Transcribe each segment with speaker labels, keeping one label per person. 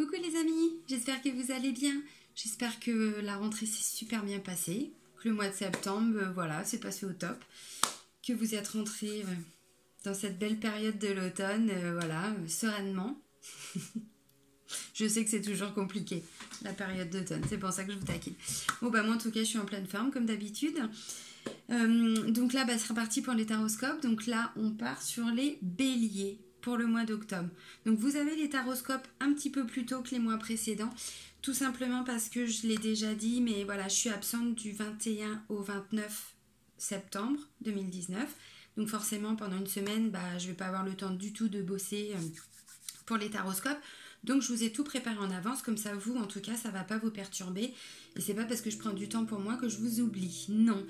Speaker 1: Coucou les amis, j'espère que vous allez bien. J'espère que la rentrée s'est super bien passée, que le mois de septembre, euh, voilà, s'est passé au top, que vous êtes rentrés euh, dans cette belle période de l'automne, euh, voilà, sereinement. je sais que c'est toujours compliqué, la période d'automne, c'est pour ça que je vous taquine. Bon bah moi en tout cas je suis en pleine forme comme d'habitude. donc là, bah, c'est reparti pour les taroscopes. Donc là, on part sur les béliers pour le mois d'octobre. Donc vous avez les taroscopes un petit peu plus tôt que les mois précédents, tout simplement parce que je l'ai déjà dit, mais voilà, je suis absente du 21 au 29 septembre 2019. Donc forcément, pendant une semaine, bah, je ne vais pas avoir le temps du tout de bosser euh, pour les taroscopes. Donc je vous ai tout préparé en avance, comme ça vous, en tout cas, ça ne va pas vous perturber. Et c'est pas parce que je prends du temps pour moi que je vous oublie. Non.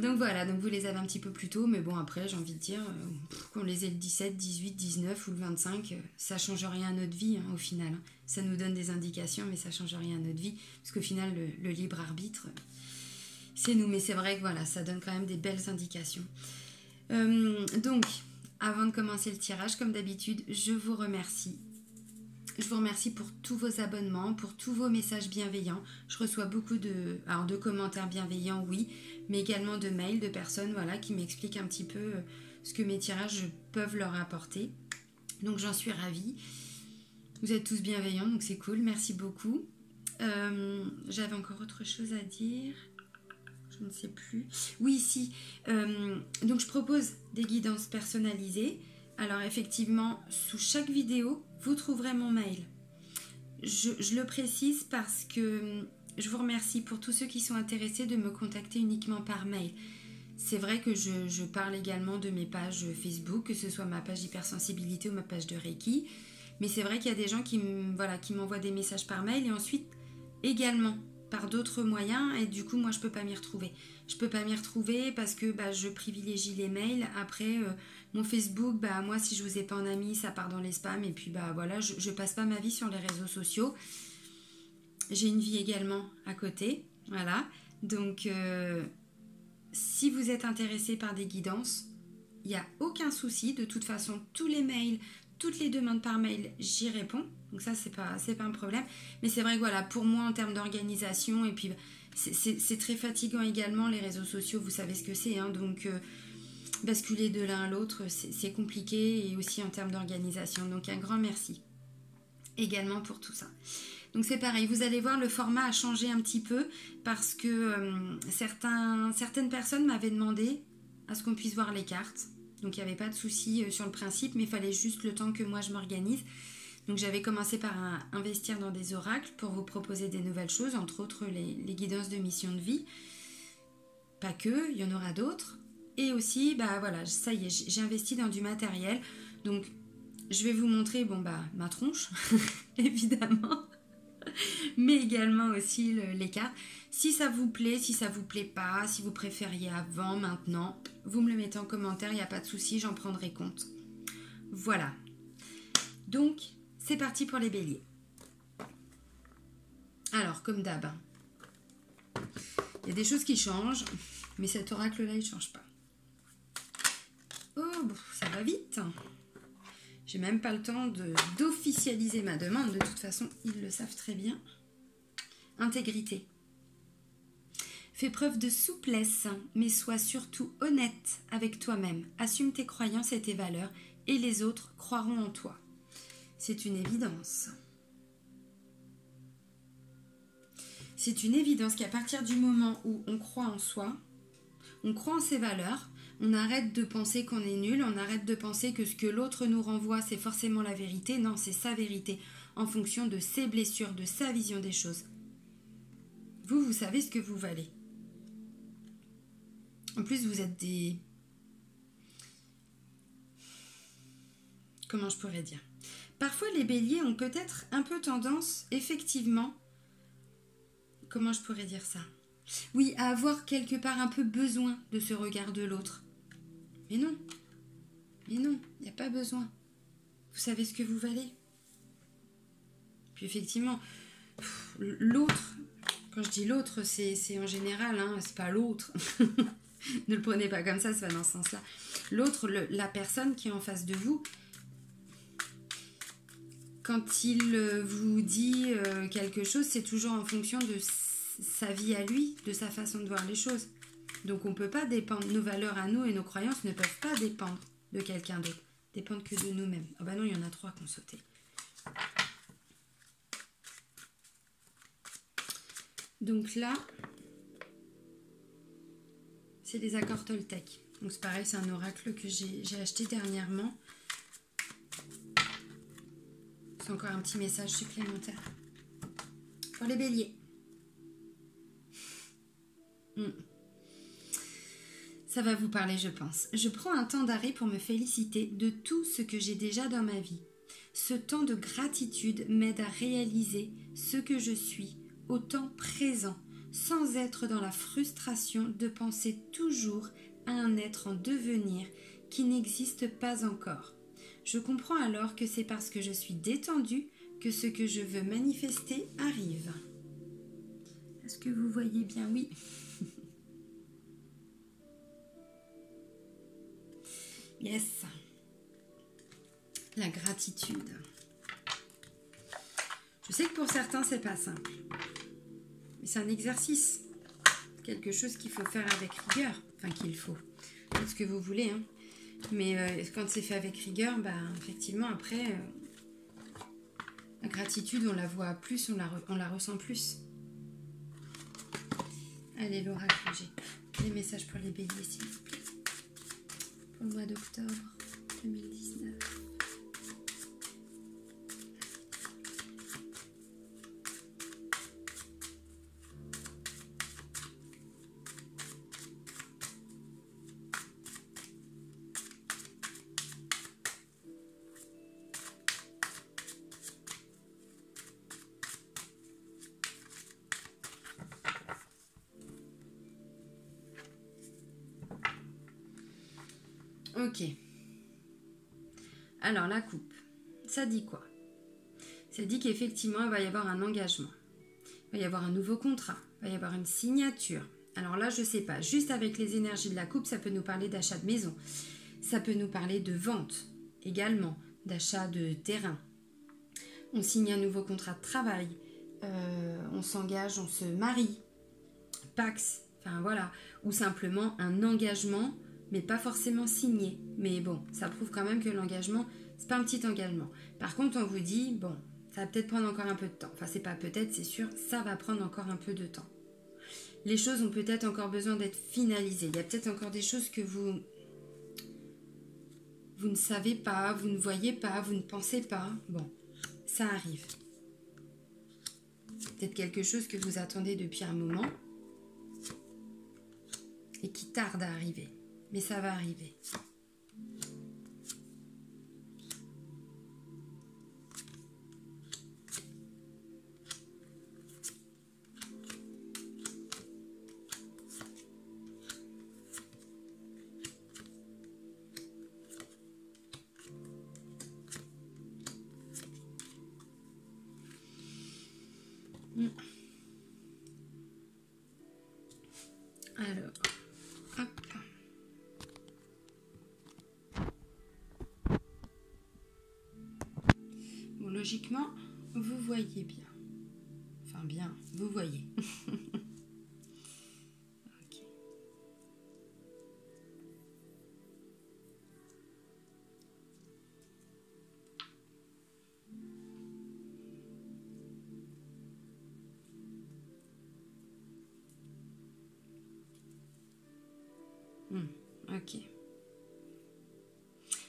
Speaker 1: Donc voilà, donc vous les avez un petit peu plus tôt, mais bon après j'ai envie de dire euh, qu'on les ait le 17, 18, 19 ou le 25, euh, ça change rien à notre vie hein, au final. Hein. Ça nous donne des indications, mais ça change rien à notre vie, parce qu'au final le, libre arbitre, c'est nous. Mais c'est vrai que voilà, ça donne quand même des belles indications. Euh, donc, avant de commencer le tirage, comme d'habitude, je vous remercie je vous remercie pour tous vos abonnements, pour tous vos messages bienveillants. Je reçois beaucoup de, commentaires bienveillants, oui, mais également de mails de personnes voilà, qui m'expliquent un petit peu euh, ce que mes tirages peuvent leur apporter. Donc j'en suis ravie. Vous êtes tous bienveillants, donc c'est cool. Merci beaucoup. Euh, j'avais encore autre chose à dire. Je ne sais plus. Oui, si. Euh, donc je propose des guidances personnalisées. Alors effectivement, sous chaque vidéo, vous trouverez mon mail. Je, je le précise parce que je vous remercie pour tous ceux qui sont intéressés de me contacter uniquement par mail. C'est vrai que je, parle également de mes pages Facebook, que ce soit ma page hypersensibilité ou ma page de Reiki. Mais c'est vrai qu'il y a des gens qui, voilà, qui m'envoient des messages par mail et ensuite également par d'autres moyens et du coup moi je peux pas m'y retrouver. Je peux pas m'y retrouver parce que bah, je privilégie les mails. Après euh, mon Facebook, bah moi si je vous ai pas en ami ça part dans les spams et puis bah voilà je, je passe pas ma vie sur les réseaux sociaux j'ai une vie également à côté. Voilà. Donc, euh, si vous êtes intéressé par des guidances, il n'y a aucun souci. De toute façon, tous les mails, toutes les demandes par mail, j'y réponds. Donc ça, c'est pas, c'est pas un problème. Mais c'est vrai que voilà, pour moi, en termes d'organisation, et puis c'est très fatigant également, les réseaux sociaux, vous savez ce que c'est. Hein. donc, euh, basculer de l'un à l'autre, c'est compliqué, et aussi en termes d'organisation. Donc, un grand merci également pour tout ça. Donc c'est pareil, vous allez voir, le format a changé un petit peu parce que euh, certaines personnes m'avaient demandé à ce qu'on puisse voir les cartes. Donc il n'y avait pas de souci euh, sur le principe, mais il fallait juste le temps que moi je m'organise. Donc j'avais commencé par investir dans des oracles pour vous proposer des nouvelles choses, entre autres les, les guidances de mission de vie. Pas que, il y en aura d'autres. Et aussi, bah voilà, ça y est, j'ai investi dans du matériel. Donc je vais vous montrer, bon bah, ma tronche, évidemment. mais également aussi les cartes. Si ça vous plaît, si ça vous plaît pas, si vous préfériez avant, maintenant, vous me le mettez en commentaire, il n'y a pas de souci, j'en prendrai compte. Voilà. Donc, c'est parti pour les béliers. Alors, comme d'hab, hein. il y a des choses qui changent, mais cet oracle-là, il ne change pas. Oh, ça va vite. J'ai même pas le temps d'officialiser ma demande. De toute façon, ils le savent très bien. Intégrité. Fais preuve de souplesse, mais sois surtout honnête avec toi-même. Assume tes croyances et tes valeurs, et les autres croiront en toi. C'est une évidence. C'est une évidence qu'à partir du moment où on croit en soi, on croit en ses valeurs, on arrête de penser qu'on est nul, on arrête de penser que ce que l'autre nous renvoie, c'est forcément la vérité. Non, c'est sa vérité, en fonction de ses blessures, de sa vision des choses. Vous, vous savez ce que vous valez. En plus, vous êtes des... Comment je pourrais dire? Parfois, les béliers ont peut-être un peu tendance, effectivement... Comment je pourrais dire ça? Oui, à avoir quelque part un peu besoin de ce regard de l'autre. Mais non, mais non, il n'y a pas besoin. Vous savez ce que vous valez. Puis effectivement, l'autre, quand je dis l'autre, c'est en général, hein, c'est pas l'autre. ne le prenez pas comme ça, c'est pas dans ce sens-là. L'autre, la personne qui est en face de vous, quand il euh, vous dit euh, quelque chose, c'est toujours en fonction de sa vie à lui, de sa façon de voir les choses. Donc on ne peut pas dépendre, nos valeurs à nous et nos croyances ne peuvent pas dépendre de quelqu'un d'autre, dépendent que de nous-mêmes. Ah bah non, il y en a trois qui ont sauté. Donc là, c'est les accords Toltec. Donc c'est pareil, c'est un oracle que j'ai acheté dernièrement. C'est encore un petit message supplémentaire. Pour les béliers. Hmm. Ça va vous parler, je pense. Je prends un temps d'arrêt pour me féliciter de tout ce que j'ai déjà dans ma vie. Ce temps de gratitude m'aide à réaliser ce que je suis au temps présent, sans être dans la frustration de penser toujours à un être en devenir qui n'existe pas encore. Je comprends alors que c'est parce que je suis détendue que ce que je veux manifester arrive. Est-ce que vous voyez bien? Oui. Yes. La gratitude. Je sais que pour certains, c'est pas simple. Mais c'est un exercice. Quelque chose qu'il faut faire avec rigueur. Enfin, qu'il faut. Faites ce que vous voulez. Hein. Mais euh, quand c'est fait avec rigueur, bah, effectivement, après, euh, la gratitude, on la voit plus, on la, ressent plus. Allez, l'oracle, j'ai des messages pour les béliers, s'il mois d'octobre 2019. Alors, la coupe, ça dit quoi? Ça dit qu'effectivement, il va y avoir un engagement. Il va y avoir un nouveau contrat. Il va y avoir une signature. Alors là, je ne sais pas. Juste avec les énergies de la coupe, ça peut nous parler d'achat de maison. Ça peut nous parler de vente également, d'achat de terrain. On signe un nouveau contrat de travail. Euh, on s'engage, on se marie. Pax, enfin voilà. Ou simplement un engagement mais pas forcément signé. Mais bon, ça prouve quand même que l'engagement, c'est pas un petit engagement. Par contre, on vous dit, bon, ça va peut-être prendre encore un peu de temps. Enfin, c'est pas peut-être, c'est sûr, ça va prendre encore un peu de temps. Les choses ont peut-être encore besoin d'être finalisées. Il y a peut-être encore des choses que vous vous ne savez pas, vous ne voyez pas, vous ne pensez pas. Bon, ça arrive. Peut-être quelque chose que vous attendez depuis un moment et qui tarde à arriver mais ça va arriver. Logiquement, vous voyez bien. Enfin bien, vous voyez. ok. Hmm, ok.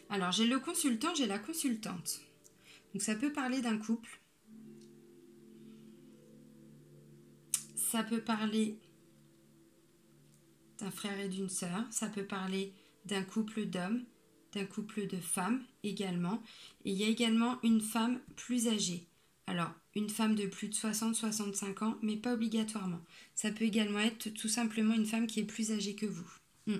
Speaker 1: Alors j'ai le consultant, j'ai la consultante. Donc ça peut parler d'un couple. Ça peut parler d'un frère et d'une sœur. Ça peut parler d'un couple d'hommes, d'un couple de femmes également. Et il y a également une femme plus âgée. Alors, une femme de plus de 60-65 ans, mais pas obligatoirement. Ça peut également être tout simplement une femme qui est plus âgée que vous. Hmm.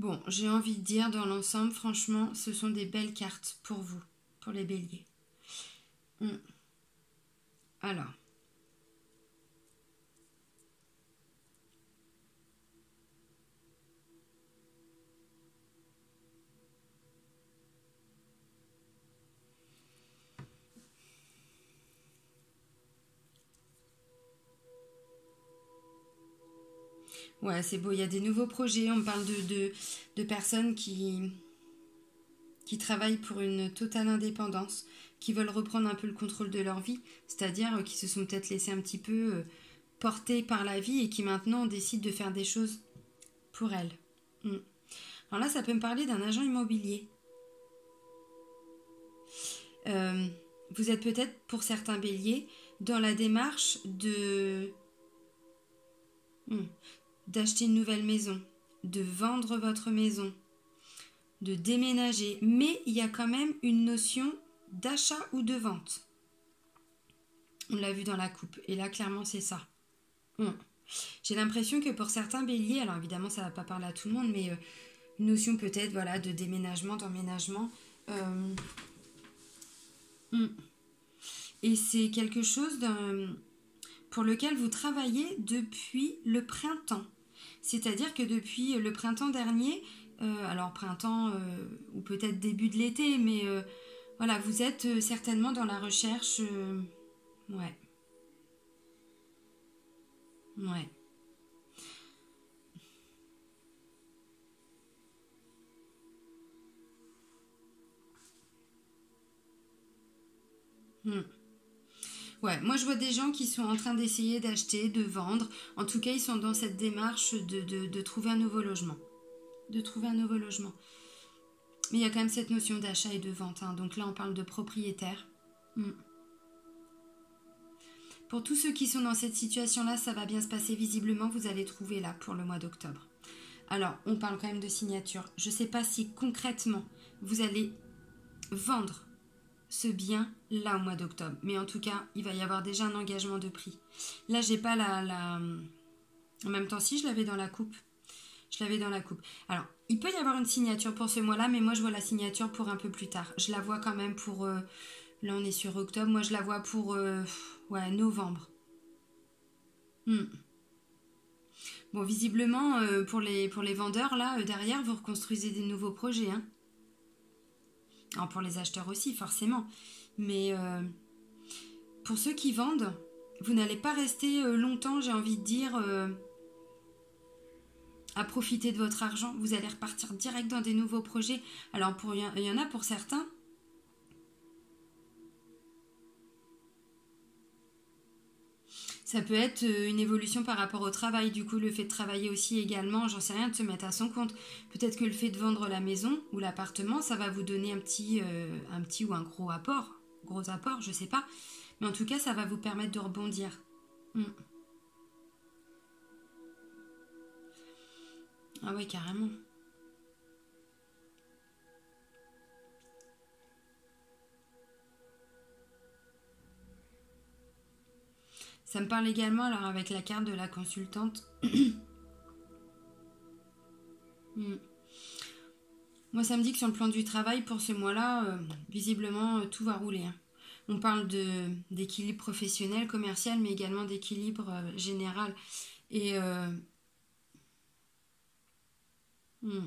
Speaker 1: Bon, j'ai envie de dire dans l'ensemble, franchement, ce sont des belles cartes pour vous, pour les béliers. Hmm. Alors. Ouais, c'est beau. Il y a des nouveaux projets. On parle de, de, personnes qui, qui travaillent pour une totale indépendance, qui veulent reprendre un peu le contrôle de leur vie, c'est-à-dire euh, qui se sont peut-être laissés un petit peu euh, porter par la vie et qui maintenant décident de faire des choses pour elles. Hmm. Alors là, ça peut me parler d'un agent immobilier. Euh, vous êtes peut-être, pour certains béliers, dans la démarche de hmm, d'acheter une nouvelle maison, de vendre votre maison, de déménager, mais il y a quand même une notion d'achat ou de vente. On l'a vu dans la coupe, et là clairement c'est ça. Hmm. J'ai l'impression que pour certains béliers, alors évidemment ça ne va pas parler à tout le monde, mais euh, une notion peut-être voilà, de déménagement, d'emménagement. Euh, hmm. Et c'est quelque chose pour lequel vous travaillez depuis le printemps. C'est-à-dire que depuis le printemps dernier, euh, alors printemps euh, ou peut-être début de l'été, mais euh, voilà, vous êtes certainement dans la recherche. ouais. Ouais. Hmm. Ouais, moi je vois des gens qui sont en train d'essayer d'acheter, de vendre. En tout cas, ils sont dans cette démarche de, trouver un nouveau logement. De trouver un nouveau logement. Mais il y a quand même cette notion d'achat et de vente. Hein. Donc là, on parle de propriétaire. Hmm. Pour tous ceux qui sont dans cette situation-là, ça va bien se passer. Visiblement, vous allez trouver là pour le mois d'octobre. Alors, on parle quand même de signature. Je ne sais pas si concrètement, vous allez vendre ce bien là au mois d'octobre. Mais en tout cas, il va y avoir déjà un engagement de prix. Là, j'ai pas la. En même temps, si je l'avais dans la coupe. Je l'avais dans la coupe. Alors, il peut y avoir une signature pour ce mois-là, mais moi, je vois la signature pour un peu plus tard. Je la vois quand même pour... Euh, là, on est sur octobre. Moi, je la vois pour... Euh, ouais, novembre. Hmm. Bon, visiblement, euh, pour, les, pour les vendeurs, là, derrière, vous reconstruisez des nouveaux projets. Hein. Pour les acheteurs aussi, forcément. Mais euh, pour ceux qui vendent, vous n'allez pas rester euh, longtemps, j'ai envie de dire, euh, à profiter de votre argent. Vous allez repartir direct dans des nouveaux projets. Alors il y en a pour certains, Ça peut être euh, une évolution par rapport au travail, du coup le fait de travailler aussi également, j'en sais rien, de se mettre à son compte. Peut-être que le fait de vendre la maison ou l'appartement, ça va vous donner un petit, euh, un petit ou un gros apport, gros apport, je sais pas. Mais en tout cas, ça va vous permettre de rebondir. Hmm. Ah oui, carrément. Ça me parle également alors avec la carte de la consultante. Hmm. Moi, ça me dit que sur le plan du travail, pour ce mois-là, euh, visiblement, euh, tout va rouler. Hein. On parle d'équilibre professionnel, commercial, mais également d'équilibre euh, général. Et hmm.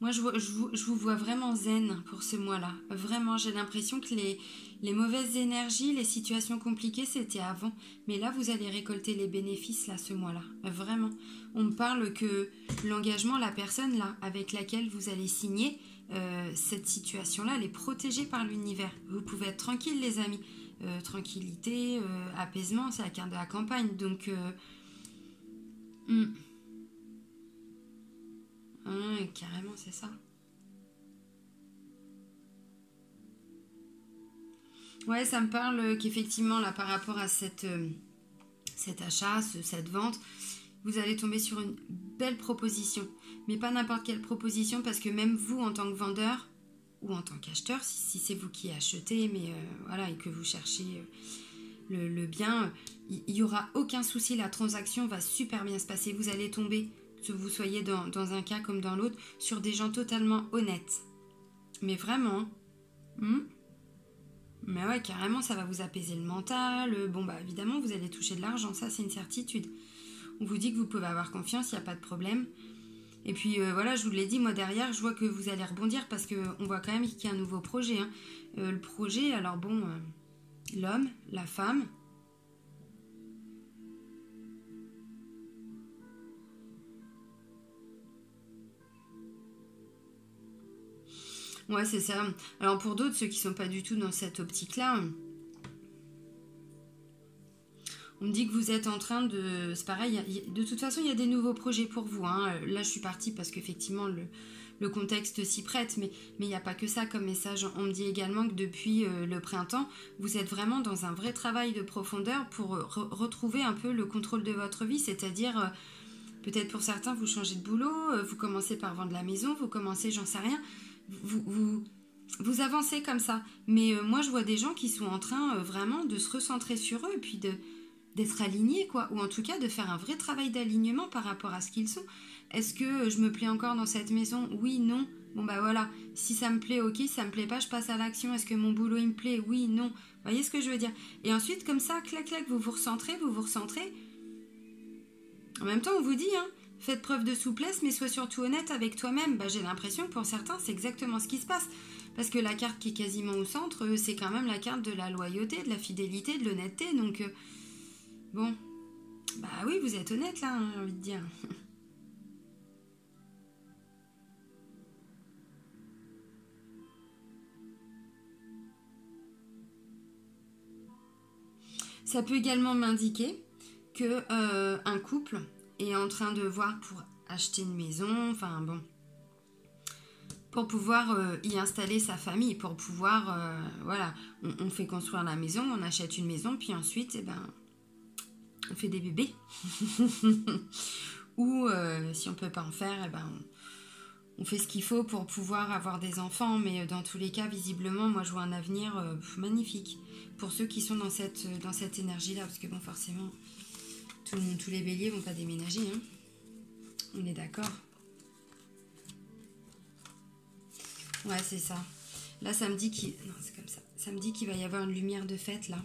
Speaker 1: Moi, je, vous, vois vraiment zen pour ce mois-là. Vraiment, j'ai l'impression que les, mauvaises énergies, les situations compliquées, c'était avant. Mais là, vous allez récolter les bénéfices, là, ce mois-là. Vraiment. On me parle que l'engagement, la personne, là, avec laquelle vous allez signer, euh, cette situation-là, elle est protégée par l'univers. Vous pouvez être tranquille, les amis. Euh, tranquillité, euh, apaisement, c'est la carte de la campagne. Donc... Hmm. Hum, carrément, c'est ça. Ouais, ça me parle qu'effectivement, là, par rapport à cette, euh, cet achat, cette vente, vous allez tomber sur une belle proposition. Mais pas n'importe quelle proposition, parce que même vous, en tant que vendeur, ou en tant qu'acheteur, si, c'est vous qui achetez, mais euh, voilà, et que vous cherchez euh, le, bien, il n'y aura aucun souci, la transaction va super bien se passer. Vous allez tomber vous soyez dans, un cas comme dans l'autre, sur des gens totalement honnêtes. Mais vraiment. Hmm? mais ouais, carrément, ça va vous apaiser le mental. Bon, bah évidemment, vous allez toucher de l'argent, ça c'est une certitude. On vous dit que vous pouvez avoir confiance, il n'y a pas de problème. Et puis euh, voilà, je vous l'ai dit, moi derrière, je vois que vous allez rebondir parce qu'on voit quand même qu'il y a un nouveau projet. Hein. Euh, le projet, alors bon, euh, l'homme, la femme, Ouais, c'est ça. Alors pour d'autres, ceux qui sont pas du tout dans cette optique-là, on me dit que vous êtes en train de... C'est pareil, de toute façon, il y a des nouveaux projets pour vous. Hein. Là, je suis partie parce qu'effectivement, le, le contexte s'y prête, mais il n'y a pas que ça comme message. On me dit également que depuis euh, le printemps, vous êtes vraiment dans un vrai travail de profondeur pour euh, retrouver un peu le contrôle de votre vie, c'est-à-dire euh, peut-être pour certains, vous changez de boulot, vous commencez par vendre la maison, vous commencez, j'en sais rien, vous, vous, avancez comme ça. Mais moi, je vois des gens qui sont en train vraiment de se recentrer sur eux et puis de d'être alignés, quoi, ou en tout cas de faire un vrai travail d'alignement par rapport à ce qu'ils sont. Est-ce que je me plais encore dans cette maison? Oui, non. Bon bah voilà, si ça me plaît, ok, si ça me plaît pas, je passe à l'action. Est-ce que mon boulot il me plaît? Oui, non. Vous voyez ce que je veux dire? Et ensuite, comme ça, clac clac, vous vous recentrez, vous vous recentrez. En même temps, on vous dit, hein, faites preuve de souplesse, mais sois surtout honnête avec toi-même. Bah, j'ai l'impression que pour certains, c'est exactement ce qui se passe. Parce que la carte qui est quasiment au centre, euh, c'est quand même la carte de la loyauté, de la fidélité, de l'honnêteté. Donc, euh, bon, bah oui, vous êtes honnête là, hein, j'ai envie de dire. Ça peut également m'indiquer que euh, couple est en train de voir pour acheter une maison, enfin bon, pour pouvoir euh, y installer sa famille, pour pouvoir, euh, voilà, on, fait construire la maison, on achète une maison, puis ensuite, eh ben, on fait des bébés. Ou si on peut pas en faire, eh ben, on, fait ce qu'il faut pour pouvoir avoir des enfants, mais dans tous les cas, visiblement, moi je vois un avenir magnifique. Pour ceux qui sont dans cette, dans cette énergie-là, parce que bon, forcément, tous les béliers vont pas déménager. Hein. On est d'accord Ouais, c'est ça. Là, ça me dit qu'il... Non, c'est comme ça. Ça me va y avoir une lumière de fête, là.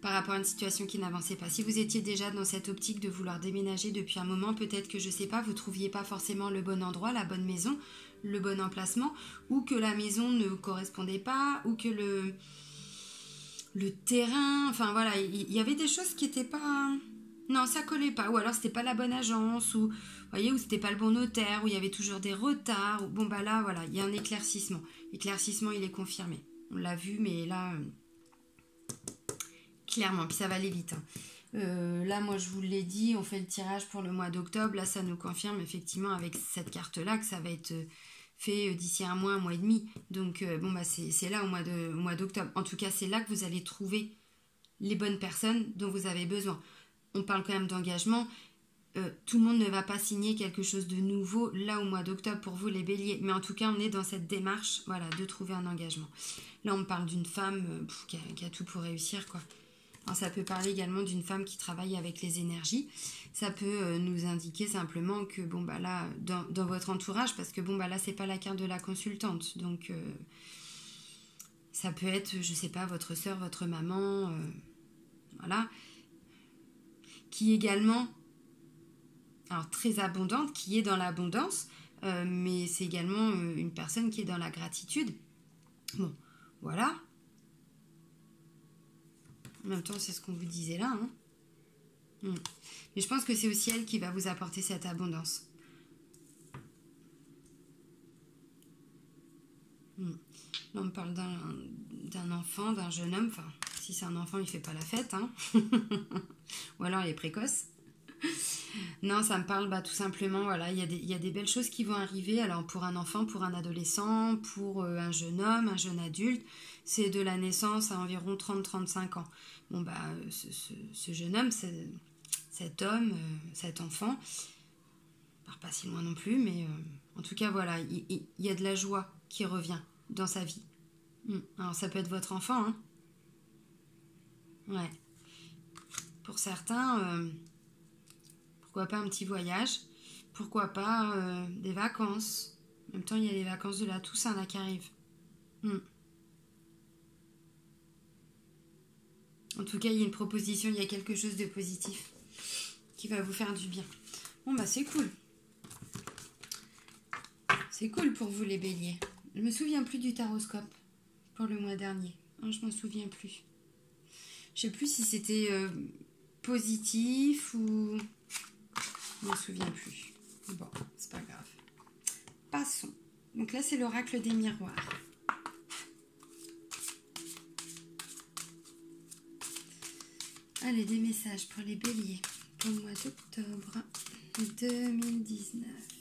Speaker 1: Par rapport à une situation qui n'avançait pas. Si vous étiez déjà dans cette optique de vouloir déménager depuis un moment, peut-être que, je sais pas, vous trouviez pas forcément le bon endroit, la bonne maison, le bon emplacement, ou que la maison ne correspondait pas, ou que le le terrain, enfin voilà, il y, avait des choses qui n'étaient pas... Non, ça collait pas, ou alors c'était pas la bonne agence, ou voyez, ou c'était pas le bon notaire, ou il y avait toujours des retards. Bon bah là, voilà, il y a un éclaircissement. L'éclaircissement, il est confirmé. On l'a vu, mais là, euh, clairement, puis ça va aller vite. Hein. Euh, là, moi, je vous l'ai dit, on fait le tirage pour le mois d'octobre. Là, ça nous confirme effectivement avec cette carte-là que ça va être euh, fait euh, d'ici un mois, un mois et demi. Donc euh, bon bah c'est là au mois d'octobre. En tout cas, c'est là que vous allez trouver les bonnes personnes dont vous avez besoin. On parle quand même d'engagement. Euh, tout le monde ne va pas signer quelque chose de nouveau là au mois d'octobre pour vous les béliers. Mais en tout cas, on est dans cette démarche voilà, de trouver un engagement. Là, on parle d'une femme qui, a, tout pour réussir. quoi. Ça peut parler également d'une femme qui travaille avec les énergies. Ça peut euh, nous indiquer simplement que bon bah là dans, votre entourage parce que bon bah là c'est pas la carte de la consultante. Donc euh, ça peut être je sais pas votre soeur votre maman euh, voilà. Qui également alors très abondante qui est dans l'abondance mais c'est également une personne qui est dans la gratitude. Bon voilà en même temps c'est ce qu'on vous disait là hein. Hmm. Mais je pense que c'est aussi elle qui va vous apporter cette abondance. Hmm. Là, on parle d'un enfant, d'un jeune homme. Enfin, si c'est un enfant, il fait pas la fête. Hein. Ou alors il est précoce. Non, ça me parle bah, tout simplement, voilà, il y, y, a des belles choses qui vont arriver. Alors pour un enfant, pour un adolescent, pour euh, un jeune homme, un jeune adulte, c'est de la naissance à environ 30-35 ans. Bon, bah, ce, jeune homme, cet homme, euh, cet enfant. Part pas si loin non plus, mais euh, en tout cas, voilà, il, y, a de la joie qui revient dans sa vie. Hmm. Alors, ça peut être votre enfant, hein. Ouais. Pour certains, euh, pourquoi pas un petit voyage Pourquoi pas des vacances En même temps, il y a les vacances de la Toussaint là qui arrivent. Hmm. En tout cas, il y a une proposition, il y a quelque chose de positif qui va vous faire du bien. Bon, bah c'est cool. C'est cool pour vous les béliers. Je me souviens plus du taroscope pour le mois dernier. Hein, je m'en souviens plus. Je sais plus si c'était euh, positif ou... Je m'en souviens plus. Bon, c'est pas grave. Passons. Donc là, c'est l'oracle des miroirs. Allez, des messages pour les béliers pour le mois d'octobre 2019.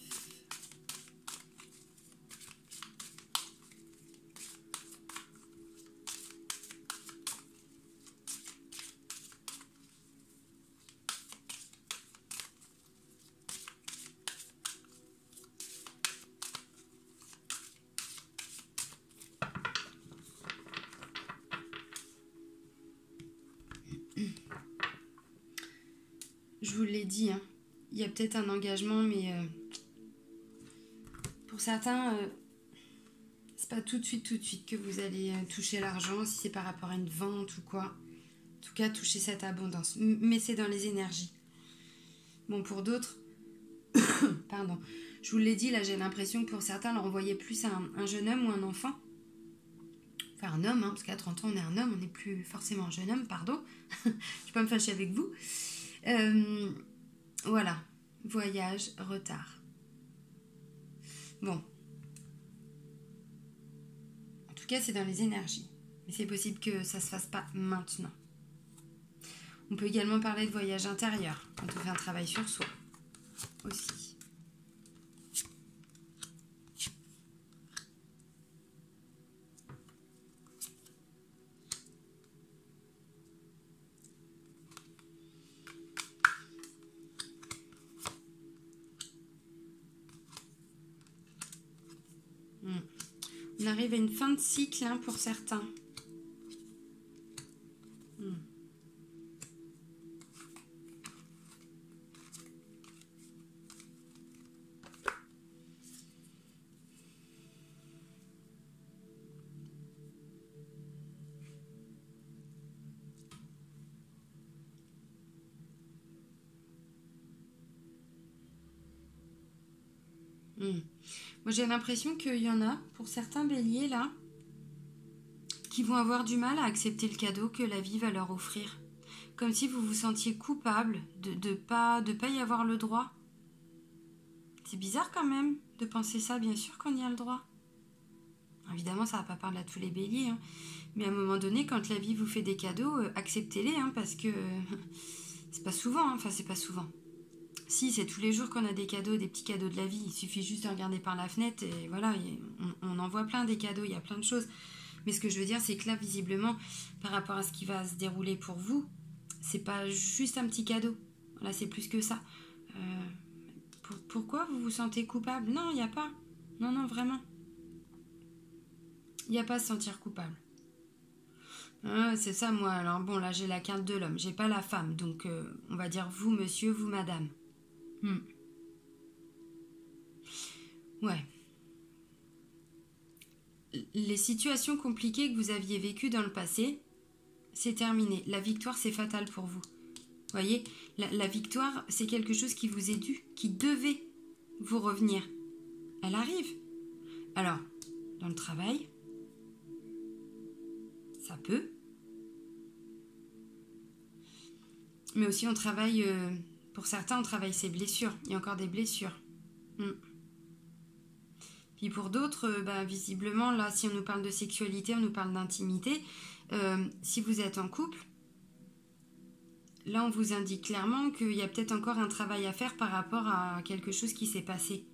Speaker 1: Peut-être un engagement, mais euh, pour certains, euh, c'est pas tout de suite, tout de suite que vous allez euh, toucher l'argent, si c'est par rapport à une vente ou quoi. En tout cas, toucher cette abondance. mais c'est dans les énergies. Bon, pour d'autres, pardon, je vous l'ai dit, là j'ai l'impression que pour certains, leur envoyer plus un, un, jeune homme ou un enfant. Enfin, un homme, hein, parce qu'à 30 ans, on est un homme, on n'est plus forcément un jeune homme, pardon. je vais pas me fâcher avec vous. Voilà, voyage, retard. Bon. En tout cas, c'est dans les énergies. Mais c'est possible que ça ne se fasse pas maintenant. On peut également parler de voyage intérieur, quand on fait un travail sur soi. Aussi. On arrive à une fin de cycle hein, pour certains. J'ai l'impression qu'il y en a, pour certains béliers, là, qui vont avoir du mal à accepter le cadeau que la vie va leur offrir. Comme si vous vous sentiez coupable de ne pas, de pas y avoir le droit. C'est bizarre quand même de penser ça, bien sûr qu'on y a le droit. Évidemment, ça va pas parler à tous les béliers, hein. mais à un moment donné, quand la vie vous fait des cadeaux, euh, acceptez-les, hein, parce que c'est pas souvent, hein. enfin c'est pas souvent. Si, c'est tous les jours qu'on a des cadeaux, des petits cadeaux de la vie. Il suffit juste de regarder par la fenêtre et voilà, on, en voit plein des cadeaux, il y a plein de choses. Mais ce que je veux dire, c'est que là, visiblement, par rapport à ce qui va se dérouler pour vous, c'est pas juste un petit cadeau. Là, c'est plus que ça. Euh, pourquoi vous vous sentez coupable? Non, il n'y a pas. Non, non, vraiment. Il n'y a pas à se sentir coupable. Ah, c'est ça, moi. Alors bon, là, j'ai la carte de l'homme. J'ai pas la femme. Donc, euh, on va dire vous, monsieur, vous, madame. Hmm. Ouais. Les situations compliquées que vous aviez vécues dans le passé, c'est terminé. La victoire, c'est fatal pour vous. Voyez, la, victoire, c'est quelque chose qui vous est dû, qui devait vous revenir. Elle arrive. Alors, dans le travail, ça peut. Mais aussi, on travaille euh, pour certains, on travaille ses blessures. Il y a encore des blessures. Hmm. Puis pour d'autres, euh, bah, visiblement, là, si on nous parle de sexualité, on nous parle d'intimité. Euh, si vous êtes en couple, là, on vous indique clairement qu'il y a peut-être encore un travail à faire par rapport à quelque chose qui s'est passé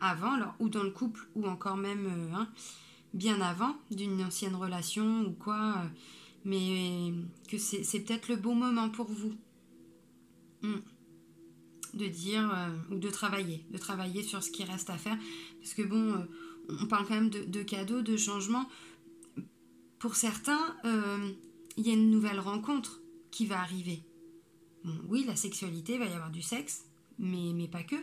Speaker 1: avant, alors, ou dans le couple, ou encore même euh, hein, bien avant, d'une ancienne relation ou quoi. mais que c'est peut-être le bon moment pour vous. Hmm de dire euh, ou de travailler, de travailler sur ce qui reste à faire. Parce que bon, euh, on parle quand même de, cadeaux, de changements. Pour certains, euh, il y a une nouvelle rencontre qui va arriver. oui, la sexualité, il va y avoir du sexe, mais, mais pas que.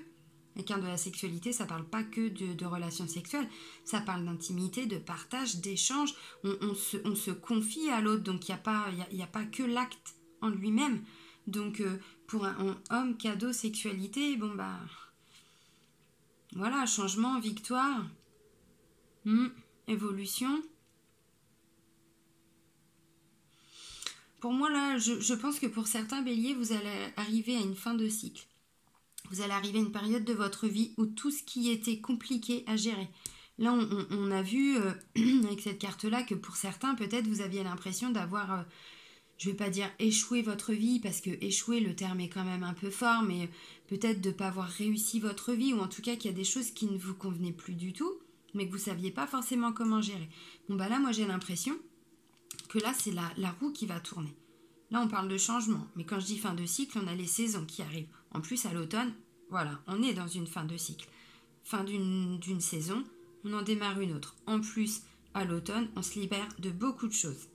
Speaker 1: Quand de la sexualité, ça parle pas que de, relations sexuelles, ça parle d'intimité, de partage, d'échange. On, se, confie à l'autre, donc il n'y a, pas, a, a pas que l'acte en lui-même. Donc pour un, homme, cadeau, sexualité, bon bah. Voilà, changement, victoire, hmm, évolution. Pour moi, là, je, pense que pour certains béliers, vous allez arriver à une fin de cycle. Vous allez arriver à une période de votre vie où tout ce qui était compliqué à gérer, Là, on, a vu euh, avec cette carte-là que pour certains, peut-être vous aviez l'impression d'avoir, euh, je ne vais pas dire échoué votre vie, parce que échouer, le terme est quand même un peu fort, mais peut-être de ne pas avoir réussi votre vie, ou en tout cas qu'il y a des choses qui ne vous convenaient plus du tout, mais que vous saviez pas forcément comment gérer. Bon, bah là, moi j'ai l'impression que là, c'est la roue qui va tourner. Là, on parle de changement, mais quand je dis fin de cycle, on a les saisons qui arrivent. En plus, à l'automne, voilà, on est dans une fin de cycle. Fin d'une saison, on en démarre une autre. En plus, à l'automne, on se libère de beaucoup de choses.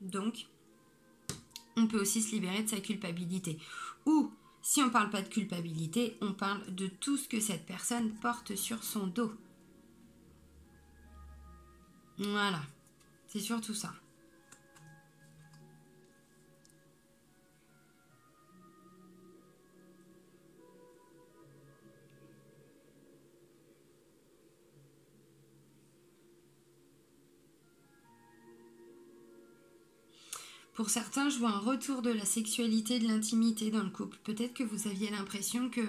Speaker 1: Donc, on peut aussi se libérer de sa culpabilité. Ou, si on ne parle pas de culpabilité, on parle de tout ce que cette personne porte sur son dos. Voilà, c'est surtout ça. Pour certains, je vois un retour de la sexualité, de l'intimité dans le couple. Peut-être que vous aviez l'impression que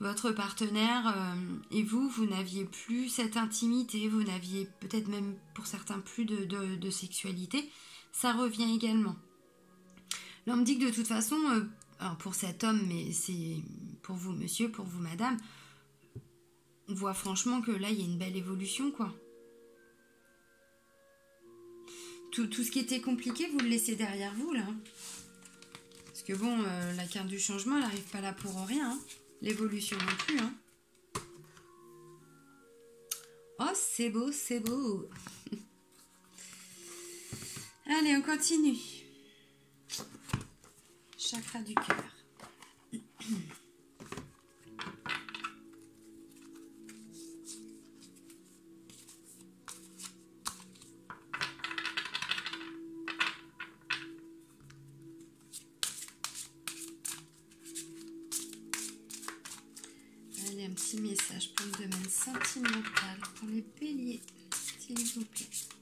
Speaker 1: votre partenaire euh, et vous, vous n'aviez plus cette intimité, vous n'aviez peut-être même pour certains plus de, sexualité. Ça revient également. Là, on me dit que de toute façon, euh, pour cet homme, mais c'est pour vous monsieur, pour vous madame, on voit franchement que là, il y a une belle évolution, quoi tout, ce qui était compliqué, vous le laissez derrière vous, là. Parce que bon, euh, la carte du changement, elle n'arrive pas là pour rien. Hein. L'évolution non plus. Hein. Oh, c'est beau, c'est beau. Allez, on continue. Chakra du cœur. pour les béliers, s'il vous plaît.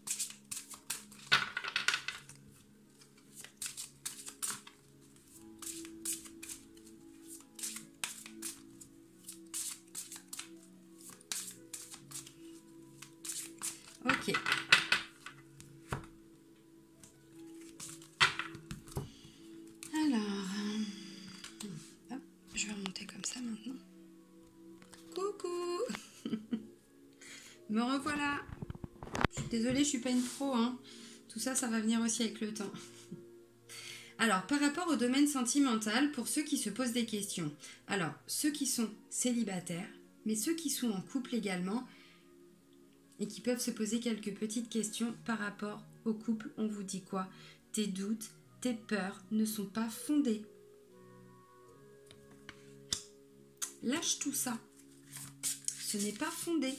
Speaker 1: Désolée, je suis pas une pro. Hein. Tout ça, ça va venir aussi avec le temps. Alors, par rapport au domaine sentimental, pour ceux qui se posent des questions, alors, ceux qui sont célibataires, mais ceux qui sont en couple également, et qui peuvent se poser quelques petites questions par rapport au couple, on vous dit quoi? Tes doutes, tes peurs ne sont pas fondés. Lâche tout ça. Ce n'est pas fondé.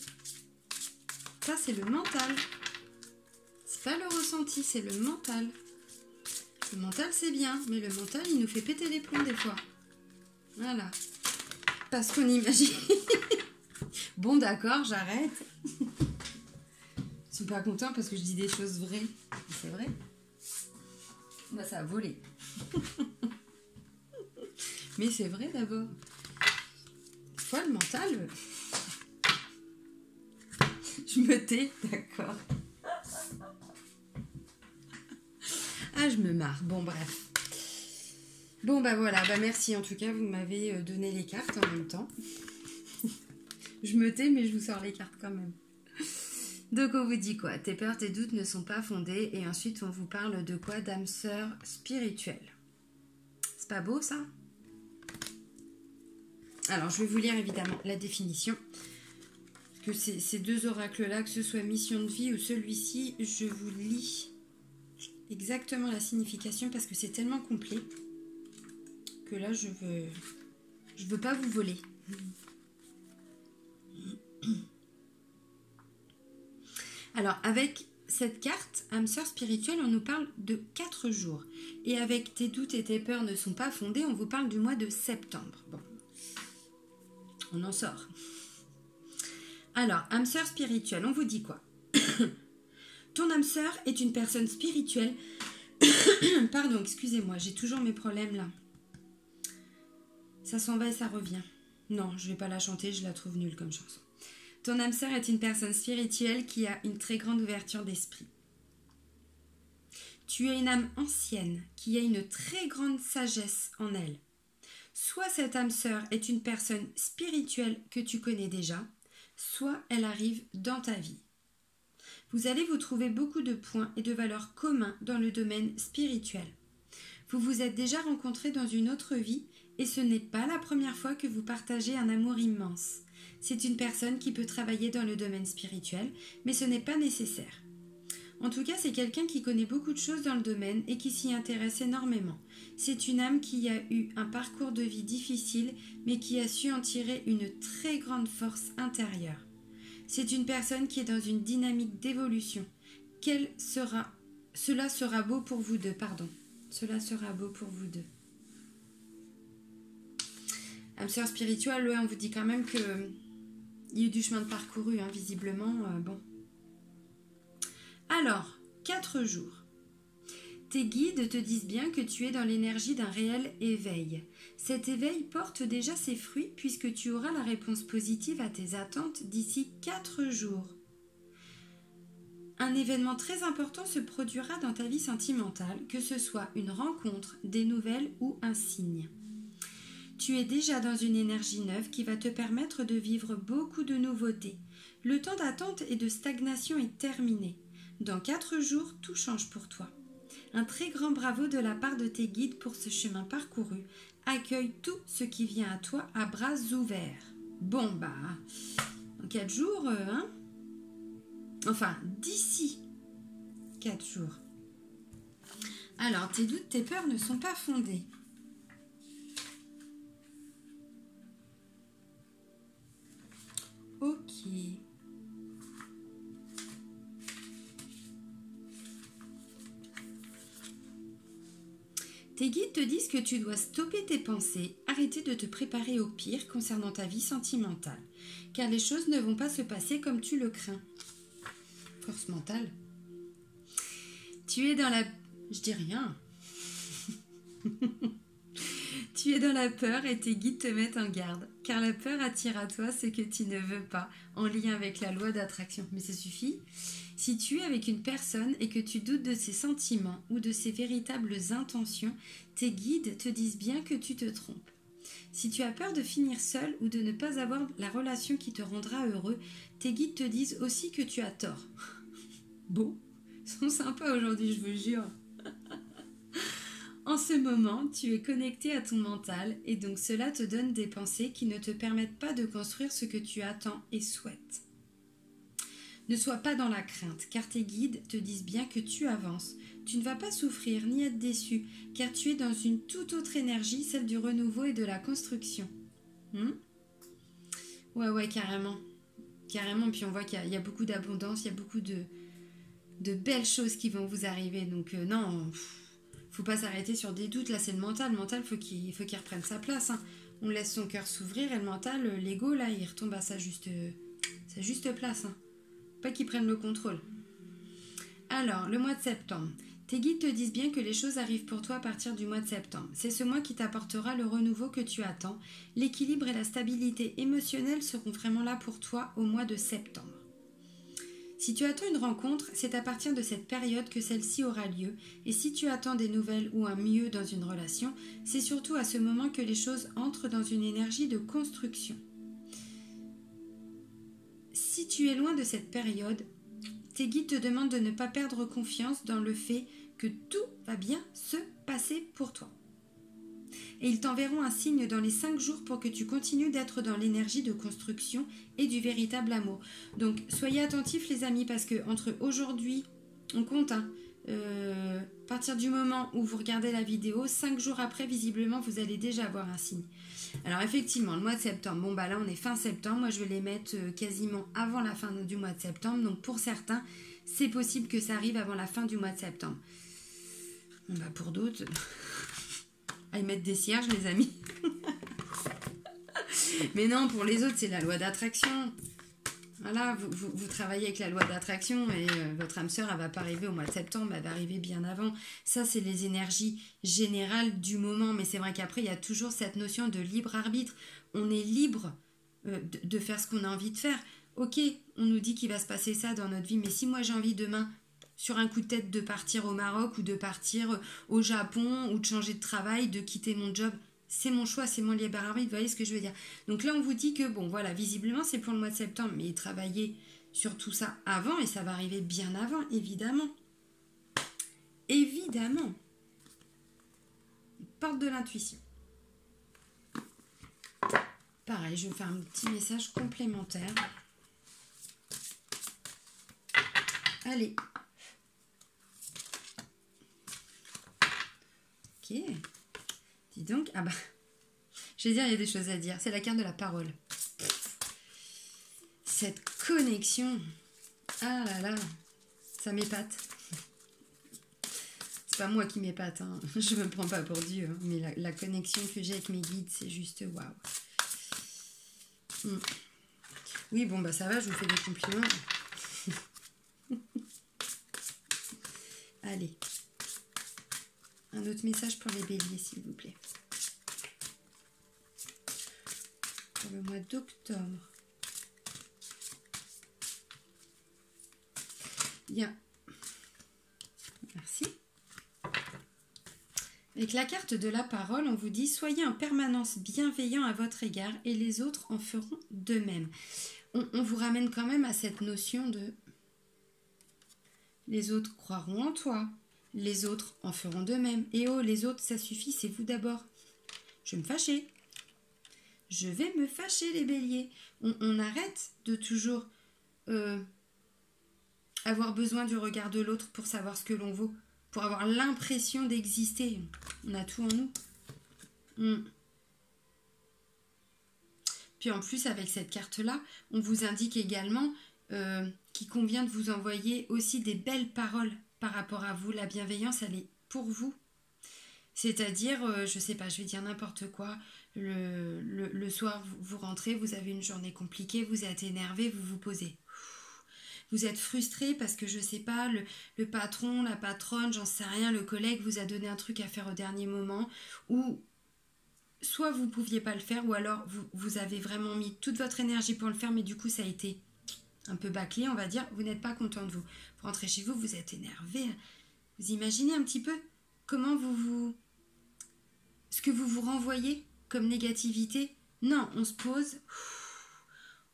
Speaker 1: Ça, c'est le mental. Le ressenti, c'est le mental. Le mental, c'est bien, mais le mental, il nous fait péter les plombs des fois. Voilà. Parce qu'on imagine. bon, d'accord, j'arrête. Je suis pas content parce que je dis des choses vraies. C'est vrai. Bah, ça a volé. mais c'est vrai d'abord. Des fois, le mental. Je me tais, d'accord. Je me marre. Bon, bref. Bon, bah voilà. Bah merci en tout cas. Vous m'avez euh, donné les cartes en même temps. je me tais, mais je vous sors les cartes quand même. Donc on vous dit quoi? Tes peurs, tes doutes ne sont pas fondés. Et ensuite, on vous parle de quoi? D'âme sœur spirituelle. C'est pas beau ça? Alors, je vais vous lire évidemment la définition ces, deux oracles-là, que ce soit mission de vie ou celui-ci, je vous lis exactement la signification parce que c'est tellement complet que là, je veux, je veux pas vous voler. Alors, avec cette carte, âme sœur spirituelle, on nous parle de quatre jours. Et avec tes doutes et tes peurs ne sont pas fondés, on vous parle du mois de septembre. Bon, on en sort. Alors, âme sœur spirituelle, on vous dit quoi? Ton âme sœur est une personne spirituelle. Pardon, excusez-moi, j'ai toujours mes problèmes là. Ça s'en va et ça revient. Non, je vais pas la chanter, je la trouve nulle comme chanson. Ton âme sœur est une personne spirituelle qui a une très grande ouverture d'esprit. Tu es une âme ancienne qui a une très grande sagesse en elle. Soit cette âme sœur est une personne spirituelle que tu connais déjà, soit elle arrive dans ta vie. Vous allez vous trouver beaucoup de points et de valeurs communs dans le domaine spirituel. Vous vous êtes déjà rencontrés dans une autre vie et ce n'est pas la première fois que vous partagez un amour immense. C'est une personne qui peut travailler dans le domaine spirituel, mais ce n'est pas nécessaire. En tout cas, c'est quelqu'un qui connaît beaucoup de choses dans le domaine et qui s'y intéresse énormément. C'est une âme qui a eu un parcours de vie difficile, mais qui a su en tirer une très grande force intérieure. C'est une personne qui est dans une dynamique d'évolution. Quel sera cela sera beau pour vous deux, pardon. Cela sera beau pour vous deux. Âme sœur spirituelle, on vous dit quand même que il y a eu du chemin de parcouru, hein, visiblement. Euh, bon. Alors, quatre jours. Tes guides te disent bien que tu es dans l'énergie d'un réel éveil. Cet éveil porte déjà ses fruits puisque tu auras la réponse positive à tes attentes d'ici quatre jours. Un événement très important se produira dans ta vie sentimentale, que ce soit une rencontre, des nouvelles ou un signe. Tu es déjà dans une énergie neuve qui va te permettre de vivre beaucoup de nouveautés. Le temps d'attente et de stagnation est terminé. Dans quatre jours, tout change pour toi. Un très grand bravo de la part de tes guides pour ce chemin parcouru. Accueille tout ce qui vient à toi à bras ouverts. Bon, bah, en quatre jours, euh, hein? Enfin, d'ici quatre jours. Alors, tes doutes, tes peurs ne sont pas fondés. Ok. Tes guides te disent que tu dois stopper tes pensées, arrêter de te préparer au pire concernant ta vie sentimentale, car les choses ne vont pas se passer comme tu le crains. Force mentale. Tu es dans la... Je dis rien. tu es dans la peur et tes guides te mettent en garde, car la peur attire à toi ce que tu ne veux pas, en lien avec la loi d'attraction. Mais ça suffit. Si tu es avec une personne et que tu doutes de ses sentiments ou de ses véritables intentions, tes guides te disent bien que tu te trompes. Si tu as peur de finir seul ou de ne pas avoir la relation qui te rendra heureux, tes guides te disent aussi que tu as tort. Bon, ils sont sympas aujourd'hui, je vous jure. en ce moment, tu es connecté à ton mental et donc cela te donne des pensées qui ne te permettent pas de construire ce que tu attends et souhaites. Ne sois pas dans la crainte, car tes guides te disent bien que tu avances. Tu ne vas pas souffrir ni être déçu, car tu es dans une toute autre énergie, celle du renouveau et de la construction. Hmm ouais, ouais, carrément. Carrément, puis on voit qu'il y, a beaucoup d'abondance, il y a beaucoup de, de belles choses qui vont vous arriver. Donc euh, non, faut pas s'arrêter sur des doutes. Là, c'est le mental. Le mental, faut qu'il faut qu'il reprenne sa place. Hein. On laisse son cœur s'ouvrir et le mental, l'ego, là, il retombe à sa juste, juste place. Hein. Pas qu'ils prennent le contrôle. Alors, le mois de septembre. Tes guides te disent bien que les choses arrivent pour toi à partir du mois de septembre. C'est ce mois qui t'apportera le renouveau que tu attends. L'équilibre et la stabilité émotionnelle seront vraiment là pour toi au mois de septembre. Si tu attends une rencontre, c'est à partir de cette période que celle-ci aura lieu, et si tu attends des nouvelles ou un mieux dans une relation, c'est surtout à ce moment que les choses entrent dans une énergie de construction si tu es loin de cette période, tes guides te demandent de ne pas perdre confiance dans le fait que tout va bien se passer pour toi. Et ils t'enverront un signe dans les cinq jours pour que tu continues d'être dans l'énergie de construction et du véritable amour. Donc soyez attentifs les amis parce que entre aujourd'hui, on compte, hein, euh, à partir du moment où vous regardez la vidéo, cinq jours après, visiblement, vous allez déjà avoir un signe. Alors effectivement, le mois de septembre, bon bah là on est fin septembre, moi je vais les mettre euh, quasiment avant la fin du mois de septembre, donc pour certains, c'est possible que ça arrive avant la fin du mois de septembre. Bon bah pour d'autres, y mettre des cierges les amis. Mais non, pour les autres, c'est la loi d'attraction. Voilà, vous, travaillez avec la loi d'attraction et euh, votre âme sœur, elle va pas arriver au mois de septembre, elle va arriver bien avant. Ça, c'est les énergies générales du moment. Mais c'est vrai qu'après, il y a toujours cette notion de libre arbitre. On est libre euh, de, faire ce qu'on a envie de faire. ok, on nous dit qu'il va se passer ça dans notre vie, mais si moi j'ai envie demain, sur un coup de tête, de partir au Maroc ou de partir au Japon ou de changer de travail, de quitter mon job, c'est mon choix, c'est mon libre arbitre, vous voyez ce que je veux dire. Donc là, on vous dit que, bon, voilà, visiblement, c'est pour le mois de septembre, mais travailler sur tout ça avant, et ça va arriver bien avant, évidemment. Évidemment. Porte de l'intuition. Pareil, je vais faire un petit message complémentaire. Allez. Ok. Donc. Ah bah. Je vais dire, il y a des choses à dire. C'est la carte de la parole. Cette connexion. Ah là là. Ça m'épate. C'est pas moi qui m'épate. Hein. Je me prends pas pour Dieu. Hein. Mais la, connexion que j'ai avec mes guides, c'est juste waouh. Mm. Oui, bon, bah ça va, je vous fais des compliments. Allez. Un autre message pour les béliers, s'il vous plaît. Pour le mois d'octobre. Bien. Merci. Avec la carte de la parole, on vous dit soyez en permanence bienveillant à votre égard et les autres en feront de même. On, vous ramène quand même à cette notion de les autres croiront en toi, les autres en feront de même. Et oh, les autres, ça suffit, c'est vous d'abord. Je vais me fâcher. Je vais me fâcher, les béliers. On, arrête de toujours euh, avoir besoin du regard de l'autre pour savoir ce que l'on vaut pour avoir l'impression d'exister. On a tout en nous. Puis en plus, avec cette carte-là, on vous indique également euh, qu'il convient de vous envoyer aussi des belles paroles par rapport à vous. La bienveillance, elle est pour vous. C'est-à-dire, euh, je sais pas, je vais dire n'importe quoi. Le, soir, vous rentrez, vous avez une journée compliquée, vous êtes énervé, vous vous posez vous êtes frustré parce que je sais pas, le, patron, la patronne, j'en sais rien, le collègue vous a donné un truc à faire au dernier moment, ou soit vous pouviez pas le faire, ou alors vous, vous avez vraiment mis toute votre énergie pour le faire, mais du coup ça a été un peu bâclé, on va dire, vous n'êtes pas content de vous. Vous rentrez chez vous, vous êtes énervé. Vous imaginez un petit peu comment vous vous... ce que vous vous renvoyez comme négativité? Non, on se pose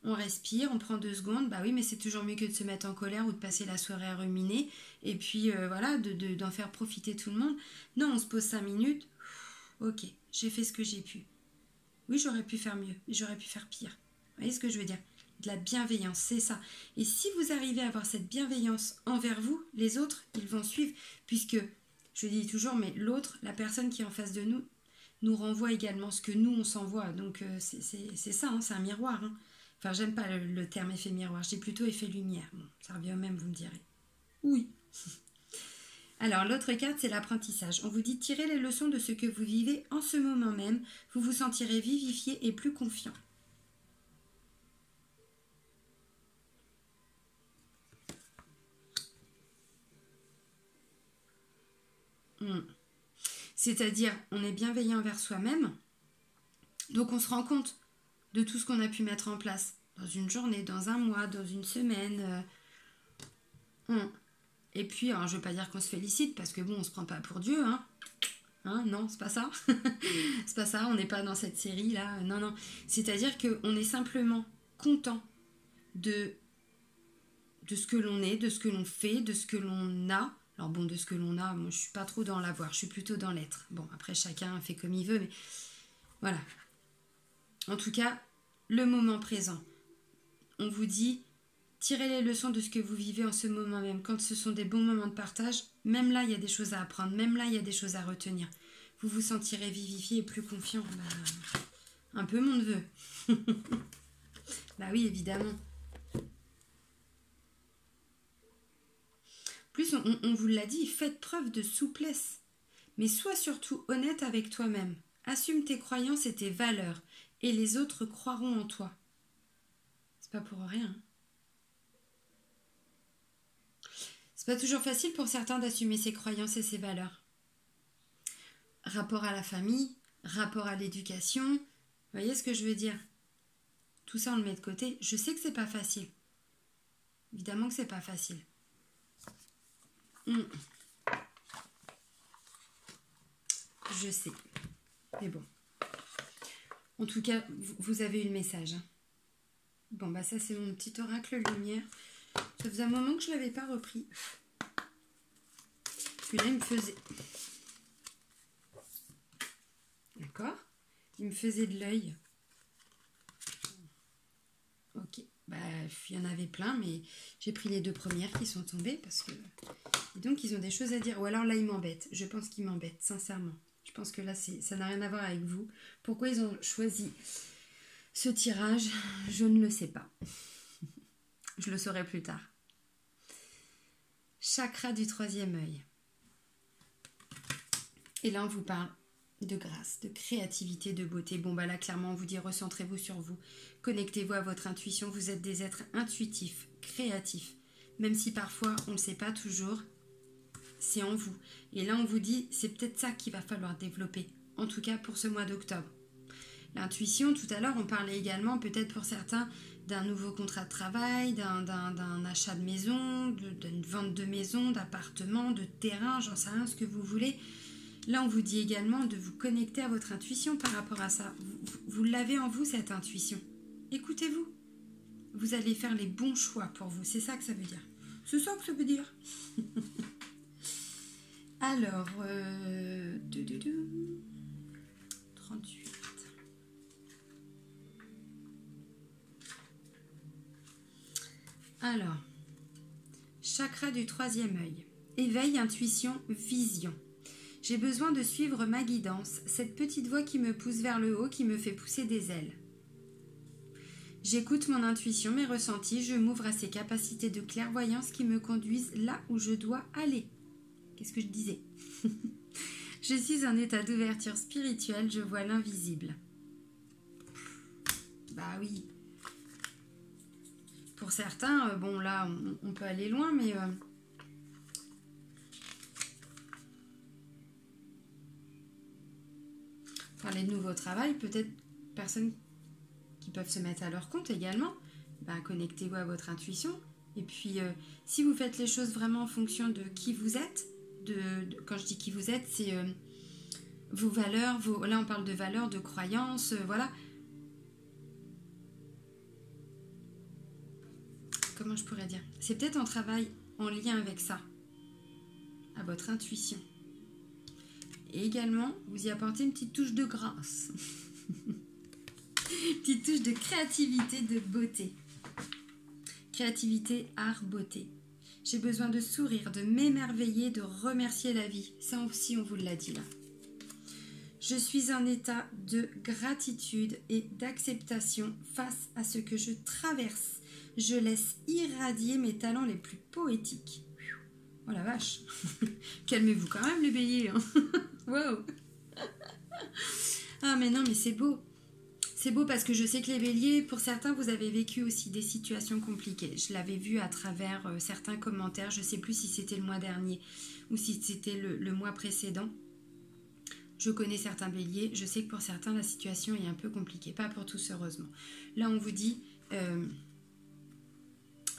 Speaker 1: on respire, on prend deux secondes, bah oui, mais c'est toujours mieux que de se mettre en colère ou de passer la soirée à ruminer, et puis euh, voilà, d'en de, faire profiter tout le monde. Non, on se pose cinq minutes, ok, j'ai fait ce que j'ai pu. Oui, j'aurais pu faire mieux, j'aurais pu faire pire. Vous voyez ce que je veux dire? De la bienveillance, c'est ça. Et si vous arrivez à avoir cette bienveillance envers vous, les autres, ils vont suivre, puisque, je dis toujours, mais l'autre, la personne qui est en face de nous, nous renvoie également ce que nous, on s'envoie. Donc euh, c'est ça, hein, c'est un miroir. Hein. Enfin, j'aime pas le, terme effet miroir, j'ai plutôt effet lumière. Bon, ça revient au même, vous me direz. Oui. Alors, l'autre carte, c'est l'apprentissage. On vous dit tirer les leçons de ce que vous vivez en ce moment même. Vous vous sentirez vivifié et plus confiant. Hmm. C'est-à-dire, on est bienveillant envers soi-même. Donc, on se rend compte de tout ce qu'on a pu mettre en place dans une journée, dans un mois, dans une semaine. Euh. Et puis, alors, je veux pas dire qu'on se félicite parce que bon, on se prend pas pour Dieu, hein. Hein, non, c'est pas ça. c'est pas ça, on n'est pas dans cette série là. Non, non. C'est-à-dire qu'on est simplement content de, de ce que l'on est, de ce que l'on fait, de ce que l'on a. Alors bon, de ce que l'on a, moi je suis pas trop dans l'avoir, je suis plutôt dans l'être. Bon, après chacun fait comme il veut, mais voilà. En tout cas, le moment présent. On vous dit, tirez les leçons de ce que vous vivez en ce moment même. Quand ce sont des bons moments de partage, même là, il y a des choses à apprendre, même là, il y a des choses à retenir. Vous vous sentirez vivifié et plus confiant. Bah, un peu mon neveu. bah oui, évidemment. Plus, on, vous l'a dit, faites preuve de souplesse. Mais sois surtout honnête avec toi-même. Assume tes croyances et tes valeurs et les autres croiront en toi. C'est pas pour rien. Hein. C'est pas toujours facile pour certains d'assumer ses croyances et ses valeurs. Rapport à la famille, rapport à l'éducation, voyez ce que je veux dire? Tout ça on le met de côté. Je sais que c'est pas facile. Évidemment que c'est pas facile. Hmm. Je sais. Mais bon. En tout cas, vous avez eu le message. Hein. Bon, bah ça, c'est mon petit oracle lumière. Ça faisait un moment que je ne l'avais pas repris. Puis là, il me faisait... D'accord Il me faisait de l'œil. Ok. Bah, il y en avait plein, mais j'ai pris les deux premières qui sont tombées parce que... Et donc, ils ont des choses à dire. Ou alors là, ils m'embêtent. Je pense qu'ils m'embêtent, sincèrement. Je pense que là, ça n'a rien à voir avec vous. Pourquoi ils ont choisi ce tirage Je ne le sais pas. Je le saurai plus tard. Chakra du troisième œil. Et là, on vous parle de grâce, de créativité, de beauté. Bon, bah là, clairement, on vous dit recentrez-vous sur vous. Connectez-vous à votre intuition. Vous êtes des êtres intuitifs, créatifs. Même si parfois, on ne le sait pas toujours, c'est en vous. Et là, on vous dit, c'est peut-être ça qu'il va falloir développer, en tout cas pour ce mois d'octobre. L'intuition, tout à l'heure, on parlait également, peut-être pour certains, d'un nouveau contrat de travail, d'un achat de maison, d'une vente de maison, d'appartement, de terrain, j'en sais rien, ce que vous voulez. Là, on vous dit également de vous connecter à votre intuition par rapport à ça. vous l'avez en vous, cette intuition. Écoutez-vous. Vous allez faire les bons choix pour vous. C'est ça que ça veut dire. C'est ça que ça veut dire. Alors, euh, 38. Alors, chakra du troisième œil. Éveil, intuition, vision. J'ai besoin de suivre ma guidance, cette petite voix qui me pousse vers le haut, qui me fait pousser des ailes. J'écoute mon intuition, mes ressentis, je m'ouvre à ces capacités de clairvoyance qui me conduisent là où je dois aller. Qu'est-ce que je disais Je suis en état d'ouverture spirituelle, je vois l'invisible. Bah oui. Pour certains, euh, bon là, on, peut aller loin, mais... Euh, parler de nouveau travail, peut-être personnes qui peuvent se mettre à leur compte également. Bah, connectez-vous à votre intuition. Et puis, euh, si vous faites les choses vraiment en fonction de qui vous êtes, quand je dis qui vous êtes, c'est euh, vos valeurs, vos, là on parle de valeurs, de croyances, euh, voilà. Comment je pourrais dire? C'est peut-être un travail en lien avec ça, à votre intuition. Et également, vous y apportez une petite touche de grâce. petite touche de créativité, de beauté. Créativité, art, beauté. J'ai besoin de sourire, de m'émerveiller, de remercier la vie. Ça aussi, on vous l'a dit là. Je suis en état de gratitude et d'acceptation face à ce que je traverse. Je laisse irradier mes talents les plus poétiques. Oh la vache Calmez-vous quand même les béliers. Hein. wow Ah mais non mais c'est beau. C'est beau parce que je sais que les béliers, pour certains, vous avez vécu aussi des situations compliquées. Je l'avais vu à travers euh, certains commentaires. Je ne sais plus si c'était le mois dernier ou si c'était le, mois précédent. Je connais certains béliers. Je sais que pour certains, la situation est un peu compliquée. Pas pour tous, heureusement. Là, on vous dit, euh,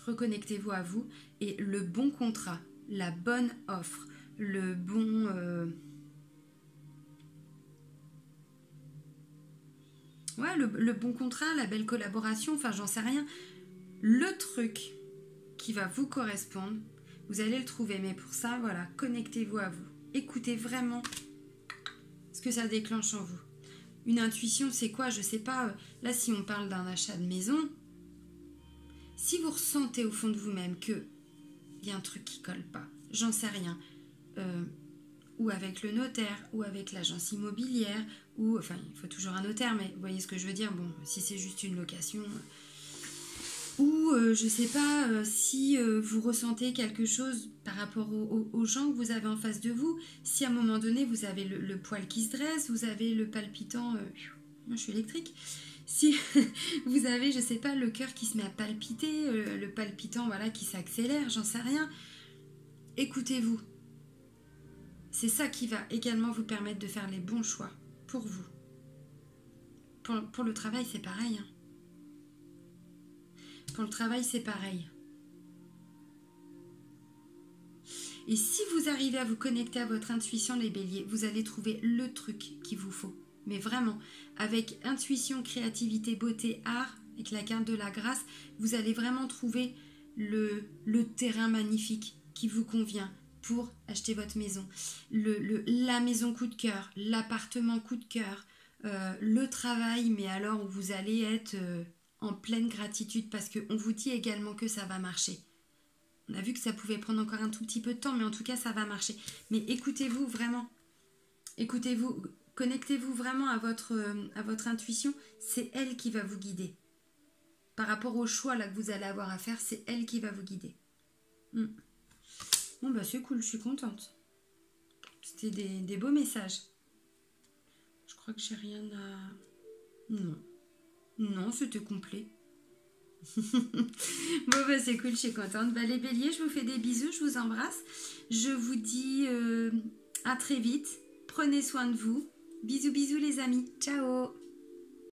Speaker 1: reconnectez-vous à vous et le bon contrat, la bonne offre, le bon... Euh, Ouais, le, bon contrat, la belle collaboration, enfin j'en sais rien. Le truc qui va vous correspondre, vous allez le trouver. Mais pour ça, voilà, connectez-vous à vous. Écoutez vraiment ce que ça déclenche en vous. Une intuition, c'est quoi? Je sais pas. Euh, là, si on parle d'un achat de maison, si vous ressentez au fond de vous-même que il y a un truc qui colle pas, j'en sais rien. Euh, ou avec le notaire, ou avec l'agence immobilière, ou, enfin, il faut toujours un notaire, mais vous voyez ce que je veux dire, bon, si c'est juste une location, ou euh, je sais pas euh, si euh, vous ressentez quelque chose par rapport aux gens que vous avez en face de vous, si à un moment donné vous avez le, poil qui se dresse, vous avez le palpitant, moi je suis électrique, si vous avez, je sais pas, le cœur qui se met à palpiter, le palpitant voilà qui s'accélère, j'en sais rien, écoutez-vous. C'est ça qui va également vous permettre de faire les bons choix pour vous. Pour, le travail, c'est pareil. Hein. Pour le travail, c'est pareil. Et si vous arrivez à vous connecter à votre intuition, les béliers, vous allez trouver le truc qu'il vous faut. Mais vraiment, avec intuition, créativité, beauté, art, avec la carte de la grâce, vous allez vraiment trouver le, le terrain magnifique qui vous convient pour acheter votre maison. La maison coup de cœur, l'appartement coup de cœur, euh, le travail, mais alors où vous allez être euh, en pleine gratitude parce qu'on vous dit également que ça va marcher. On a vu que ça pouvait prendre encore un tout petit peu de temps, mais en tout cas, ça va marcher. Mais écoutez-vous vraiment. Écoutez-vous, connectez-vous vraiment à votre, euh, à votre intuition. C'est elle qui va vous guider. Par rapport au choix là que vous allez avoir à faire, c'est elle qui va vous guider. Hmm. Bon, bah c'est cool, je suis contente. C'était des, des beaux messages. Je crois que j'ai rien à. Non. Non, c'était complet. bon, bah, c'est cool, je suis contente. Bah, les béliers, je vous fais des bisous, je vous embrasse. Je vous dis euh, à très vite. Prenez soin de vous. Bisous, bisous, les amis. Ciao